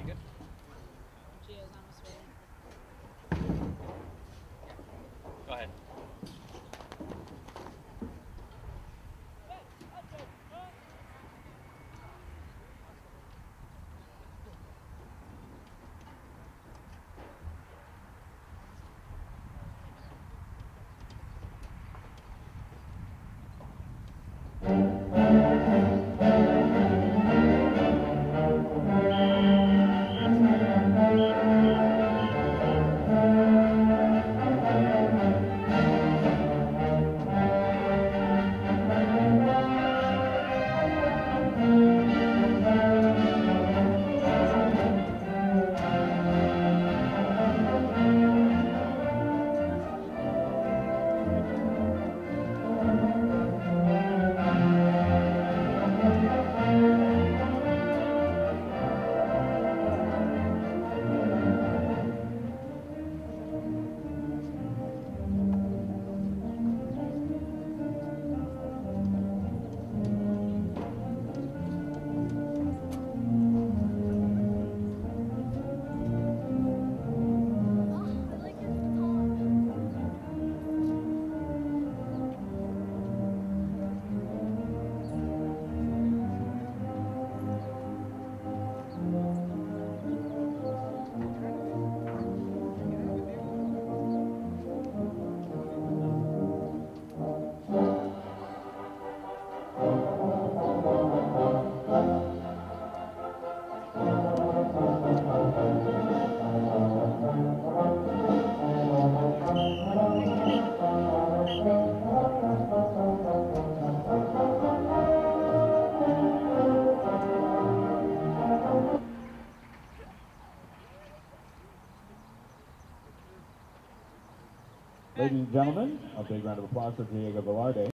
you good? Ladies and gentlemen, a big round of applause for Diego Velarde.